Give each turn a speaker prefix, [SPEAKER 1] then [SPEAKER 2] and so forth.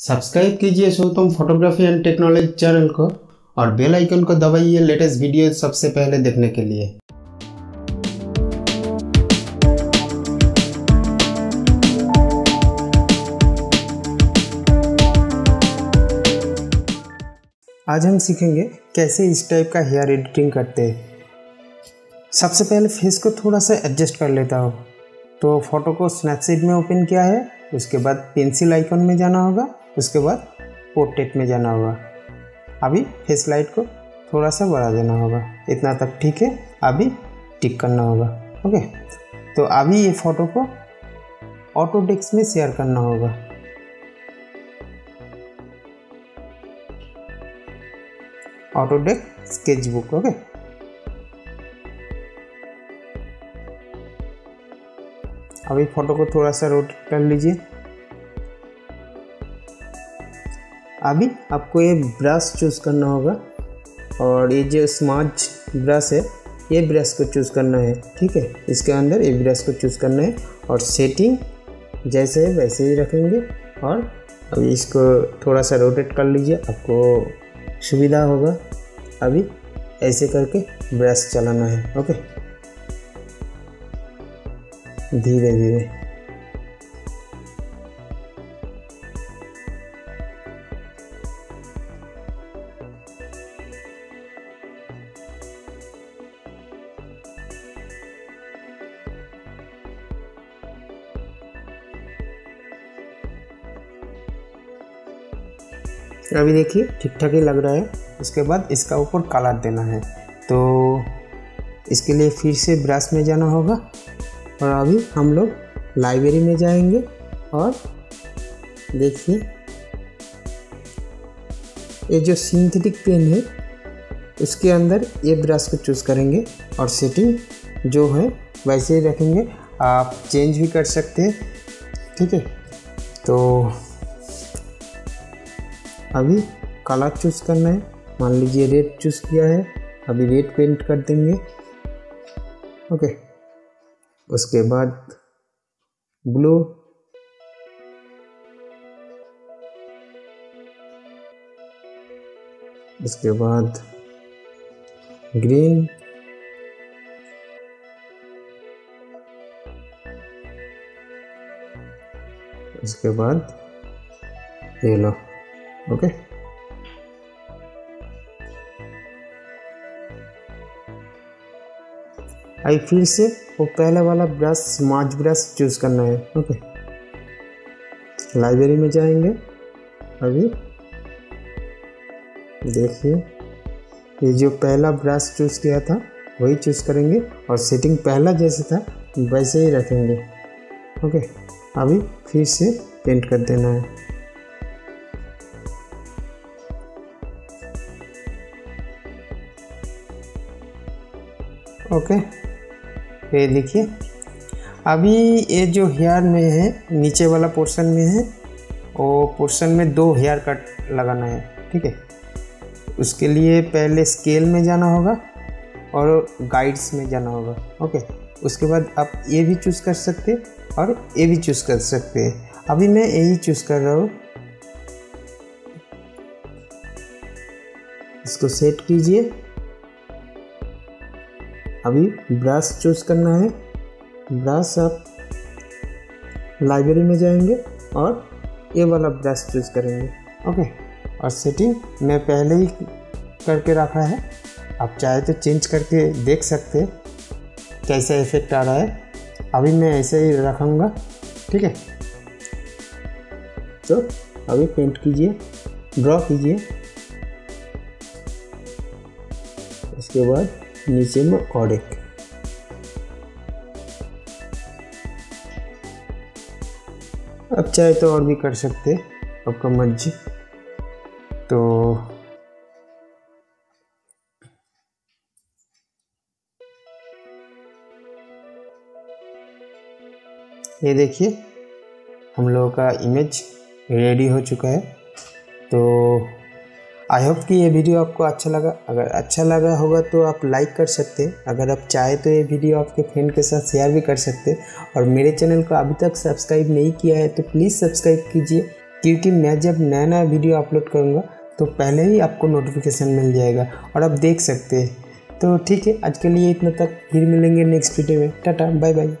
[SPEAKER 1] Subscribe कीजिए Sotam photography and technology channel को और बेल आइकन को दबाइए लेटेस्ट वीडियो सबसे पहले देखने के लिए। आज हम सीखेंगे कैसे इस टाइप का हेयर एडिटिंग करते हैं। सबसे पहले फेस को थोड़ा सा एडजस्ट कर लेता हूँ। तो फ़ोटो को स्नैपसीड में ओपन किया है, उसके बाद पेंसिल आइकन में जाना होगा। उसके बाद पोर्ट्रेट में जाना होगा। अभी फेस लाइट को थोड़ा सा बढ़ा देना होगा। इतना तक ठीक है, अभी टिक करना होगा, ओके? तो अभी ये फ़ोटो को ऑटो डेस्क में शेयर करना होगा। Autodesk sketch book okay? अभी फ़ोटो को थोड़ा सा रोटेट कर लीजिए। अभी आपको ये ब्रश चूज़ करना होगा और ये जो स्मार्ट ब्रश है, ये ब्रश को चूज़ करना है, ठीक है? इसके अंदर ये ब्रश को चूज़ करना है और सेटिंग जैसे है वैसे ही रखेंगे और अभी इसको थोड़ा सा रोटेट कर लीजिए, आपको सुविधा होगा। अभी ऐसे करके ब्रश चलाना है ओके धीरे धीरे अभी देखिए ठीक ठाक ही लग रहा है। उसके बाद इसका ऊपर कलर देना है। तो इसके लिए फिर से ब्रश में जाना होगा और अभी हम लोग लाइब्रेरी में जाएँगे और देखिए, ये जो सिंथेटिक पेन है, उसके अंदर ये ब्रश को चूज़ करेंगे और सेटिंग जो है, वैसे ही रखेंगे। आप चेंज भी कर सकते हैं, ठीक है? तो अभी कलर चूज़ करना है। मान लीजिए रेड चूज़ किया है। अभी रेड पेंट कर देंगे। ओके उसके बाद ब्लू उसके बाद ग्रीन उसके बाद येलो ओके आई फिर से वो पहला वाला ब्रश स्मार्च ब्रश चूज़ करना है। ओके लाइब्रेरी में जाएँगे। अभी। देखिए। ये जो पहला ब्रश चूज़ किया था, वही चूज़ करेंगे। और सेटिंग पहला जैसे था, वैसे ही रखेंगे। ओके अभी फिर से पेंट कर देना है। ओके? ये देखिए। अभी ये जो हेयर में है, नीचे वाला पोर्शन में है वो पोर्शन में दो हेयर कट लगाना है, ठीक है? उसके लिए पहले स्केल में जाना होगा और गाइड्स में जाना होगा, ओके? उसके बाद आप ये भी चूज़ कर सकते और ये भी चूज़ कर सकते हैं। अभी मैं यही चूज़ कर रहा हूँ। इसको सेट कीजिए। अभी ब्रश चूज़ करना है। ब्रश आप लाइब्रेरी में जाएँगे और ये वाला ब्रश चूज़ करेंगे। ओके और सेटिंग मैं पहले ही करके रखा है। आप चाहे तो चेंज करके देख सकते कैसा इफ़ेक्ट आ रहा है। अभी मैं ऐसे ही रखूँगा। ठीक है? तो अभी पेंट कीजिए ड्रॉ कीजिए। उसके बाद नीचे में और एक अब चाहे तो और भी कर सकते आपका मर्ज़ी। तो ये देखिए, हम लोगों का इमेज रेडी हो चुका है। तो आई होप कि ये वीडियो आपको अच्छा लगा। अगर अच्छा लगा होगा तो आप लाइक कर सकते हैं। अगर आप चाहे तो ये वीडियो आपके फ्रेंड के साथ शेयर भी कर सकते हैं। और मेरे चैनल को अभी तक सब्सक्राइब नहीं किया है तो प्लीज़ सब्सक्राइब कीजिए। क्योंकि मैं जब नया नया वीडियो अपलोड करूँगा तो पहले ही आपको नोटिफिकेशन मिल जाएगा और आप देख सकते हैं। तो ठीक है, आज के लिए इतना तक। फिर मिलेंगे नेक्स्ट वीडियो में। Tata bye bye